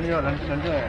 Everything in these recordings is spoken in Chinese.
没有，能能做哎。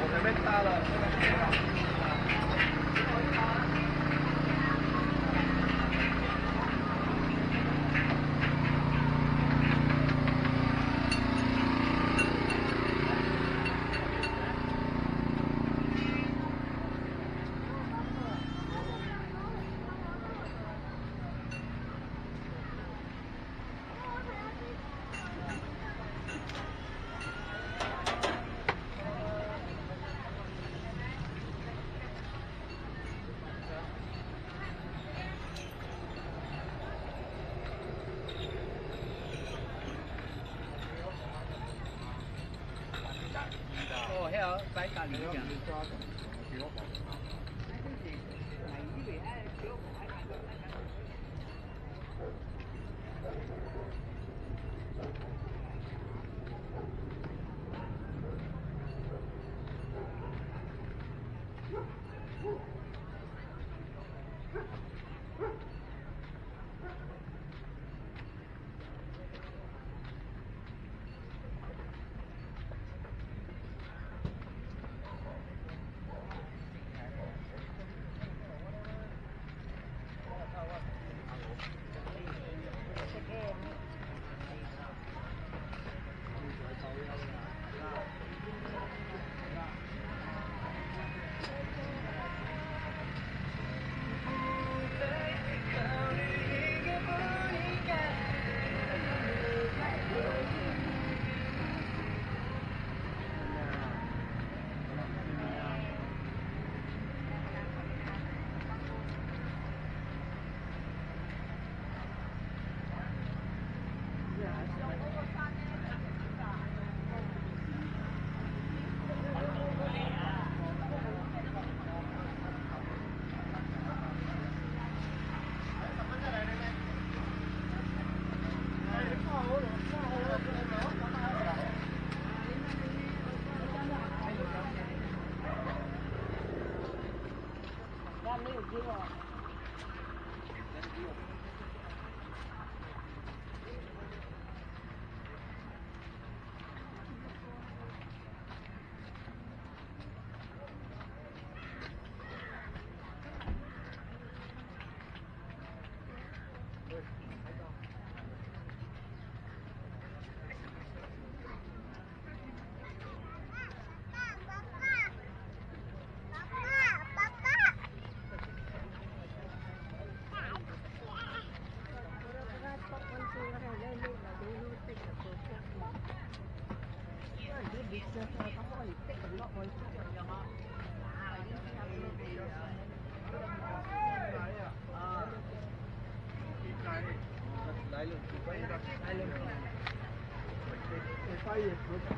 我前面搭了。白打林子 Yeah. 哎，你们，你包月是不